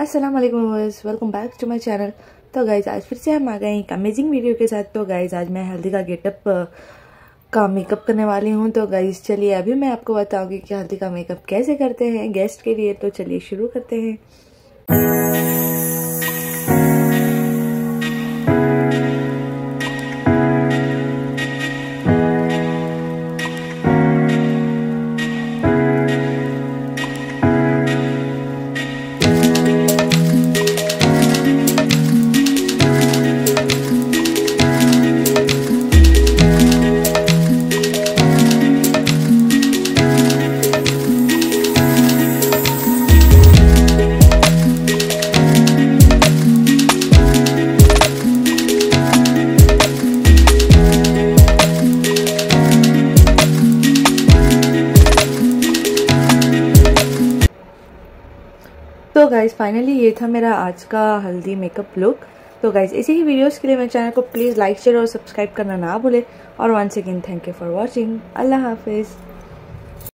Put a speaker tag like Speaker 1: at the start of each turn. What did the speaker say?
Speaker 1: अस्सलाम वालेकुम welcome back to my channel तो गाइज़ आज फिर से हम आ गए एक अमेजिंग वीडियो के साथ। तो गाइज़ आज मैं हल्दी का गेटअप का मेकअप करने वाली हूँ। तो गाइज़ चलिए, अभी मैं आपको बताऊँगी कि हल्दी का मेकअप कैसे करते हैं गेस्ट के लिए। तो चलिए शुरू करते हैं। तो गाइज़ फाइनली ये था मेरा आज का हल्दी मेकअप लुक तो गाइज़ इसी ही वीडियोस के लिए मेरे चैनल को प्लीज़ लाइक शेयर और सब्सक्राइब करना ना भूले. और one second thank you for watching अल्लाह हाफिज़.